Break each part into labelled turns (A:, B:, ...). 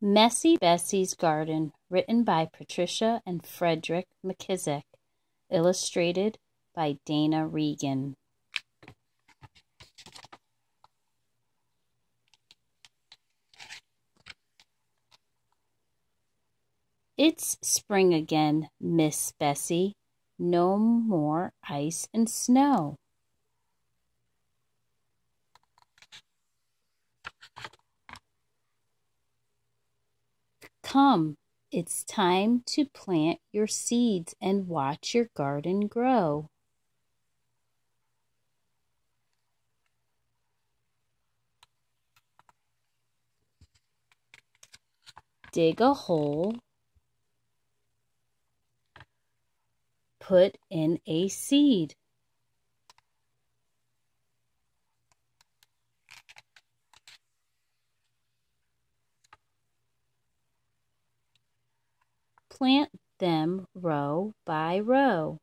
A: Messy Bessey's Garden, written by Patricia and Fredrick McKissack, illustrated by Dana Regan. It's spring again, Miss Bessie. No more ice and snow. Come, it's time to plant your seeds and watch your garden grow. Dig a hole. Put in a seed. Plant them row by row.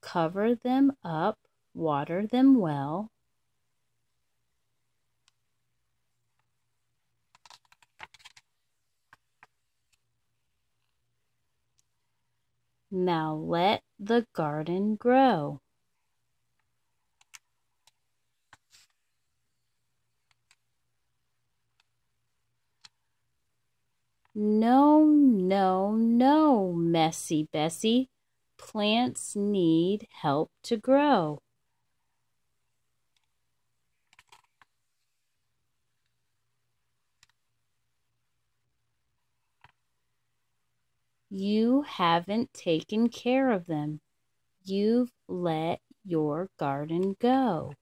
A: Cover them up, water them well. Now let the garden grow. No, no, no, Messy Bessey. Plants need help to grow. You haven't taken care of them. You've let your garden go.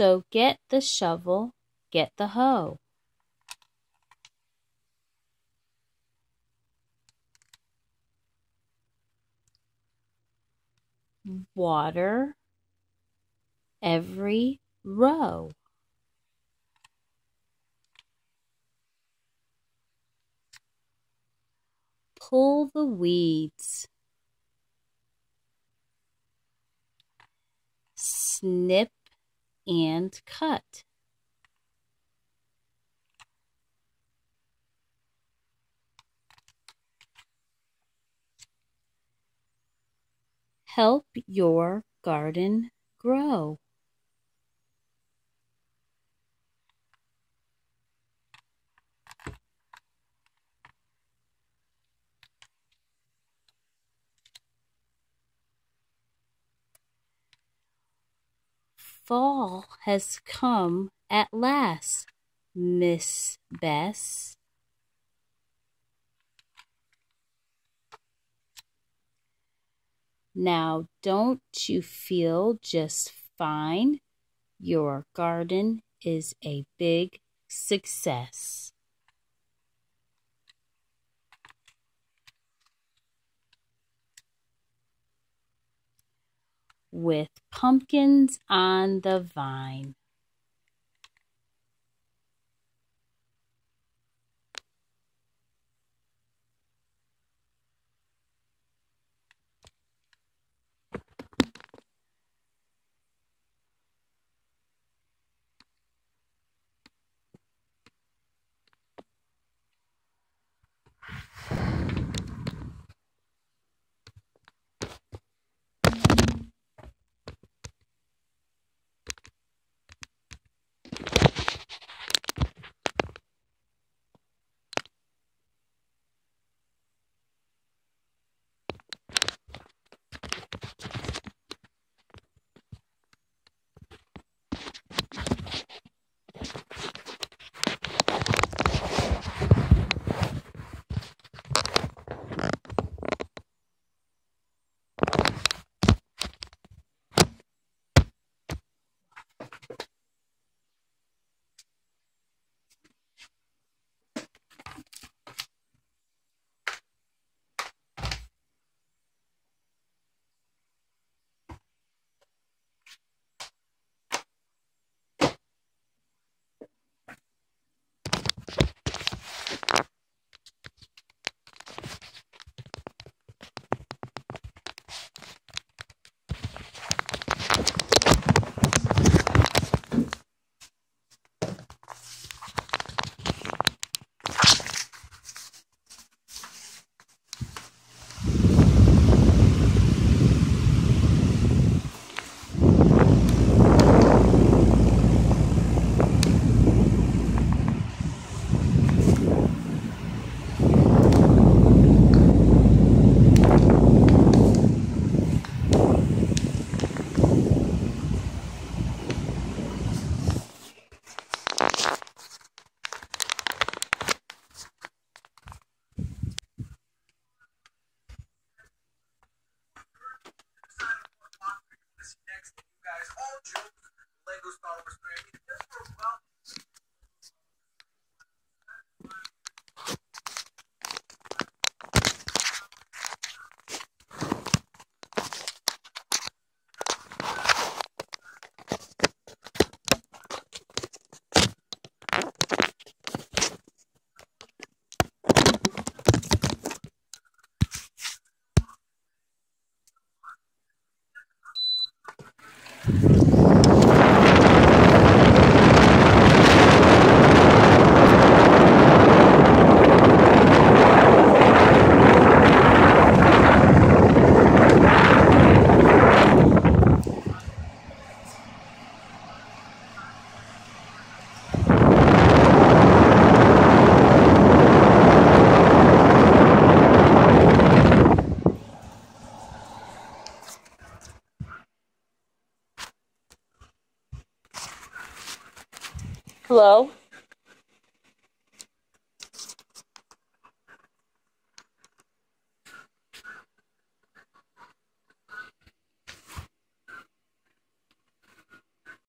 A: So get the shovel, get the hoe. Water every row. Pull the weeds. Snip and cut. Help your garden grow. Fall has come at last, Miss Bess. Now, don't you feel just fine? Your garden is a big success. With pumpkins on the vine.
B: Hello?